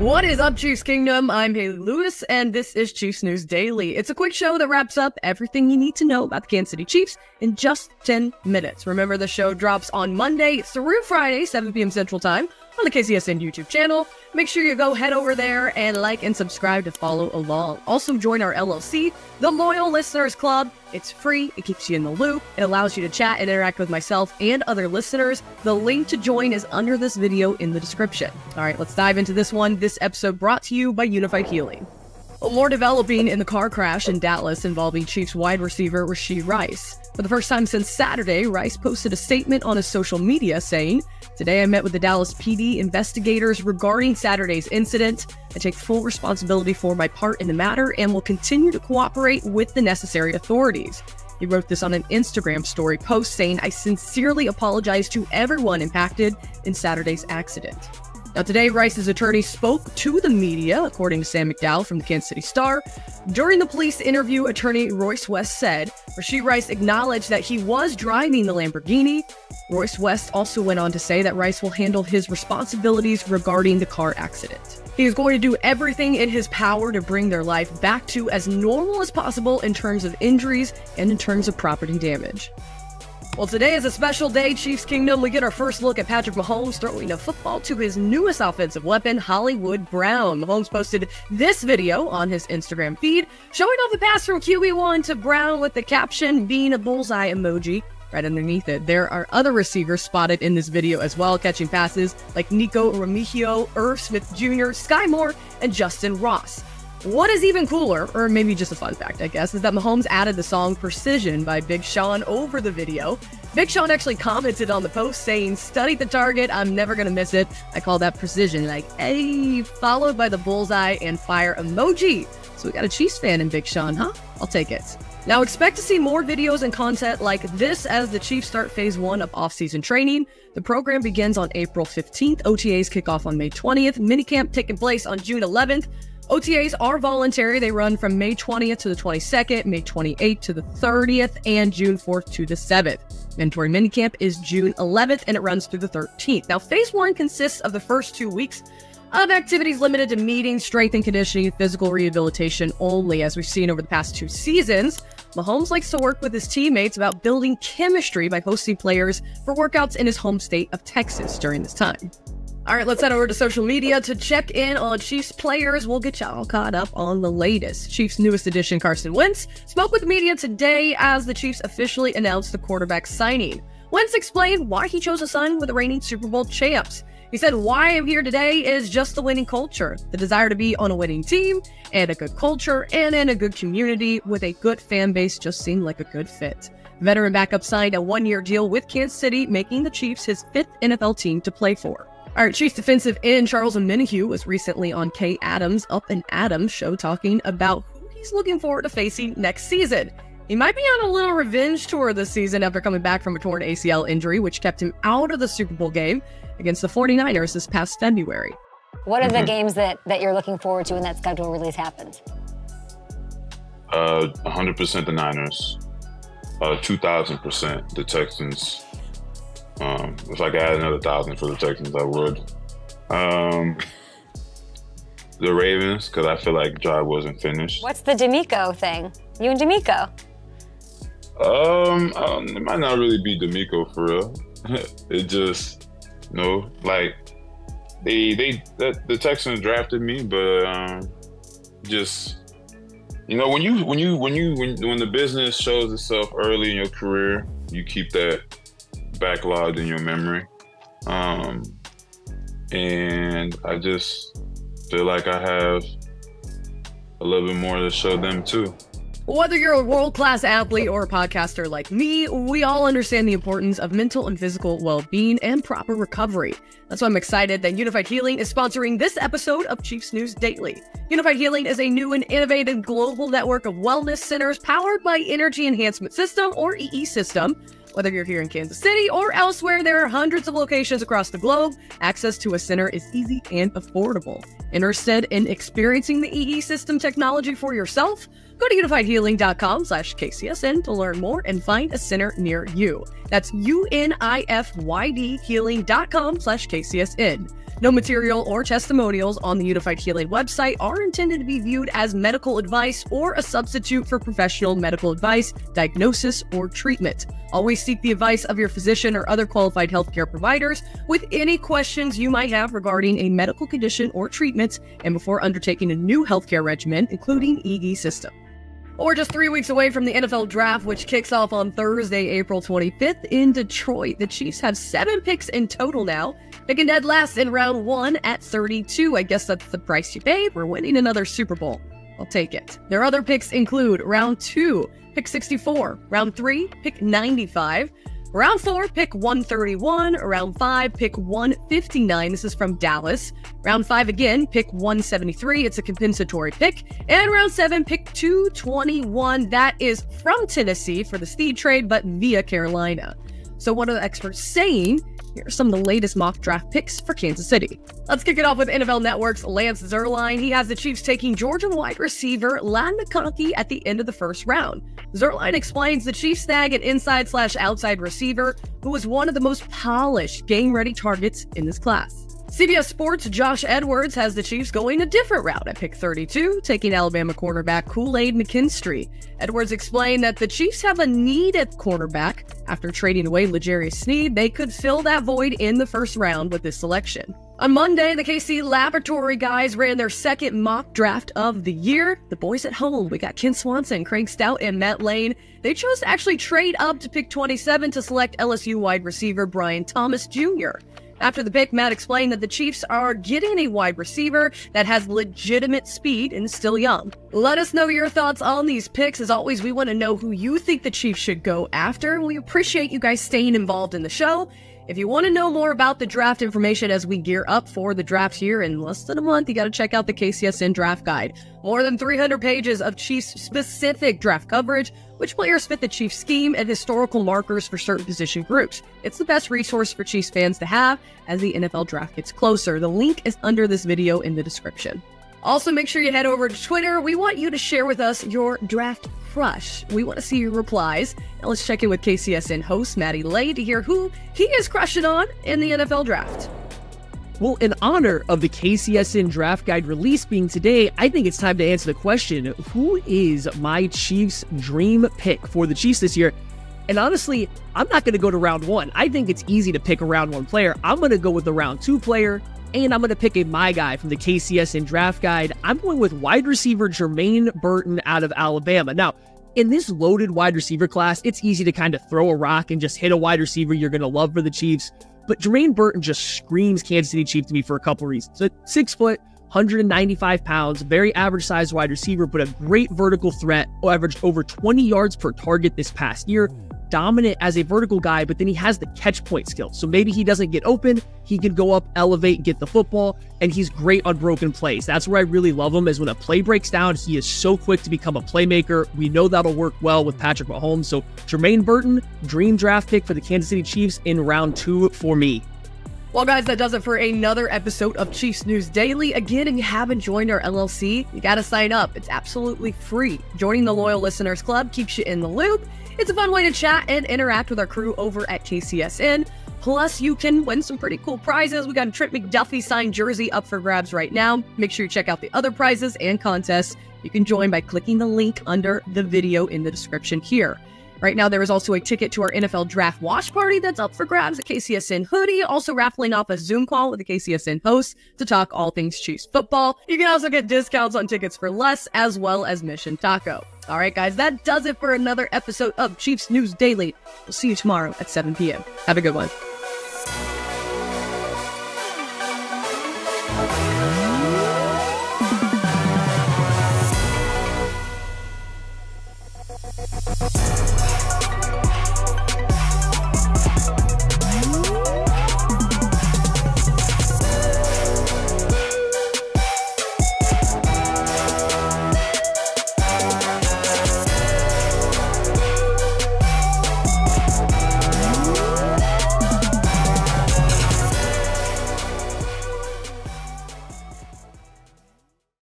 What is up, Chiefs Kingdom? I'm Hayley Lewis, and this is Chiefs News Daily. It's a quick show that wraps up everything you need to know about the Kansas City Chiefs in just 10 minutes. Remember, the show drops on Monday through Friday, 7 p.m. Central Time on the KCSN YouTube channel. Make sure you go head over there and like and subscribe to follow along. Also, join our LLC, the Loyal Listeners Club. It's free, it keeps you in the loop, it allows you to chat and interact with myself and other listeners. The link to join is under this video in the description. All right, let's dive into this one. This episode brought to you by Unifyd Healing. More developing in the car crash in Dallas involving Chiefs wide receiver Rashee Rice. For the first time since Saturday, Rice posted a statement on his social media saying, Today I met with the Dallas PD investigators regarding Saturday's incident. I take full responsibility for my part in the matter and will continue to cooperate with the necessary authorities. He wrote this on an Instagram story post saying, I sincerely apologize to everyone impacted in Saturday's accident. Now, today, Rice's attorney spoke to the media, according to Sam McDowell from the Kansas City Star. During the police interview, attorney Royce West said Rashee Rice acknowledged that he was driving the Lamborghini. Royce West also went on to say that Rice will handle his responsibilities regarding the car accident. He is going to do everything in his power to bring their life back to as normal as possible in terms of injuries and in terms of property damage. Well, today is a special day, Chiefs Kingdom. We get our first look at Patrick Mahomes throwing a football to his newest offensive weapon, Hollywood Brown. Mahomes posted this video on his Instagram feed, showing off the pass from QB1 to Brown with the caption being a bullseye emoji right underneath it. There are other receivers spotted in this video as well, catching passes like Nico Remigio, Irv Smith Jr., Skyy Moore, and Justin Ross. What is even cooler, or maybe just a fun fact, I guess, is that Mahomes added the song Precision by Big Sean over the video. Big Sean actually commented on the post saying, Study the target, I'm never gonna miss it. I call that precision. Like, hey, followed by the bullseye and fire emoji. So we got a Chiefs fan in Big Sean, huh? I'll take it. Now expect to see more videos and content like this as the Chiefs start phase one of off-season training. The program begins on April 15th. OTAs kick off on May 20th. Minicamp taking place on June 11th. OTAs are voluntary. They run from May 20th to the 22nd, May 28th to the 30th, and June 4th to the 7th. Mandatory minicamp is June 11th and it runs through the 13th. Now, phase one consists of the first two weeks of activities limited to meetings, strength and conditioning, physical rehabilitation only, as we've seen over the past two seasons. Mahomes likes to work with his teammates about building chemistry by hosting players for workouts in his home state of Texas during this time. All right, let's head over to social media to check in on Chiefs players. We'll get y'all caught up on the latest. Chiefs' newest addition, Carson Wentz, spoke with media today as the Chiefs officially announced the quarterback signing. Wentz explained why he chose to sign with the reigning Super Bowl champs. He said, Why I'm here today is just the winning culture, the desire to be on a winning team, and a good culture, and in a good community with a good fan base just seemed like a good fit. Veteran backup signed a one year deal with Kansas City, making the Chiefs his fifth NFL team to play for. Our Chiefs defensive end Charles Omenihu was recently on Kay Adams' Up and Adams show talking about who he's looking forward to facing next season. He might be on a little revenge tour this season after coming back from a torn ACL injury, which kept him out of the Super Bowl game against the 49ers this past February. What are mm-hmm. the games that, that you're looking forward to when that schedule release happens? Uh, 100% the Niners, uh, 2,000% the Texans, um, if I could add another thousand for the Texans, I would. Um, the Ravens, because I feel like drive wasn't finished. What's the DeMeco thing? You and DeMeco? Um, um, it might not really be DeMeco for real. it just, you know, like they they the, the Texans drafted me, but um, just you know when you when you when you when when the business shows itself early in your career, you keep that backlogged in your memory. Um, and I just feel like I have a little bit more to show them too. Whether you're a world class athlete or a podcaster like me, we all understand the importance of mental and physical well being and proper recovery. That's why I'm excited that Unifyd Healing is sponsoring this episode of Chiefs News Daily. Unifyd Healing is a new and innovative global network of wellness centers powered by Energy Enhancement System or EE System whether you're here in Kansas City or elsewhere, there are hundreds of locations across the globe. Access to a center is easy and affordable. Interested in experiencing the EE system technology for yourself? Go to unifydhealing.com slash KCSN to learn more and find a center near you. That's U-N-I-F-Y-D healing.com slash KCSN. No material or testimonials on the Unifyd Healing website are intended to be viewed as medical advice or a substitute for professional medical advice, diagnosis, or treatment. Always seek the advice of your physician or other qualified healthcare providers with any questions you might have regarding a medical condition or treatment and before undertaking a new healthcare regimen, including EE system. Or just three weeks away from the NFL draft, which kicks off on Thursday, April 25th in Detroit. The Chiefs have seven picks in total now, picking dead last in round one at 32. I guess that's the price you pay for winning another Super Bowl. I'll take it. Their other picks include round two, pick 64, round three, pick 95, Round four, pick 131. Round five, pick 159. This is from Dallas. Round five again, pick 173. It's a compensatory pick. And round seven, pick 221. That is from Tennessee for the Sneed trade, but via Carolina. So, what are the experts saying? Here are some of the latest mock draft picks for Kansas City. Let's kick it off with NFL Network's Lance Zierlein. He has the Chiefs taking Georgia wide receiver Ladd McConkey at the end of the first round. Zerline explains the Chiefs snag an inside slash outside receiver who was one of the most polished game ready targets in this class. CBS Sports' Josh Edwards has the Chiefs going a different route at pick 32, taking Alabama cornerback Kool Aid McKinstry. Edwards explained that the Chiefs have a need at cornerback. After trading away L'Jarius Sneed, they could fill that void in the first round with this selection. On Monday, the KC Laboratory guys ran their second mock draft of the year. The boys at home, we got Kent Swanson, Craig Stout, and Matt Lane. They chose to actually trade up to pick 27 to select LSU wide receiver Brian Thomas Jr. After the pick, Matt explained that the Chiefs are getting a wide receiver that has legitimate speed and is still young. Let us know your thoughts on these picks. As always, we want to know who you think the Chiefs should go after, we appreciate you guys staying involved in the show. If you want to know more about the draft information as we gear up for the draft here in less than a month, you got to check out the KCSN Draft Guide. More than 300 pages of Chiefs specific draft coverage, which players fit the Chiefs scheme, and historical markers for certain position groups. It's the best resource for Chiefs fans to have as the NFL draft gets closer. The link is under this video in the description. Also, make sure you head over to Twitter. We want you to share with us your draft crush. We want to see your replies. Now let's check in with KCSN host Maddie Lay to hear who he is crushing on in the NFL draft. Well, in honor of the KCSN draft guide release being today, I think it's time to answer the question who is my Chiefs' dream pick for the Chiefs this year? And honestly, I'm not going to go to round one. I think it's easy to pick a round one player. I'm going to go with the round two player and I'm going to pick a my guy from the KCSN draft guide. I'm going with wide receiver Jermaine Burton out of Alabama. Now, in this loaded wide receiver class, it's easy to kind of throw a rock and just hit a wide receiver you're going to love for the Chiefs. But Jermaine Burton just screams Kansas City Chief to me for a couple reasons. So six foot, 195 pounds, very average sized wide receiver, but a great vertical threat, averaged over 20 yards per target this past year dominant as a vertical guy, but then he has the catch point skill. So maybe he doesn't get open, he can go up, elevate, get the football, and he's great on broken plays. That's where I really love him is when a play breaks down, he is so quick to become a playmaker. We know that'll work well with Patrick Mahomes. So Jermaine Burton, dream draft pick for the Kansas City Chiefs in round two for me. Well, guys, that does it for another episode of Chiefs News Daily. Again, if you haven't joined our LLC, you got to sign up. It's absolutely free. Joining the Loyal Listeners Club keeps you in the loop it's a fun way to chat and interact with our crew over at KCSN. Plus, you can win some pretty cool prizes. We got a Trent McDuffie signed jersey up for grabs right now. Make sure you check out the other prizes and contests. You can join by clicking the link under the video in the description here. Right now, there is also a ticket to our NFL draft watch party that's up for grabs at KCSN Hoodie. Also, raffling off a Zoom call with the KCSN hosts to talk all things Chiefs football. You can also get discounts on tickets for less, as well as Mission Taco. All right, guys, that does it for another episode of Chiefs News Daily. We'll see you tomorrow at 7 p.m. Have a good one.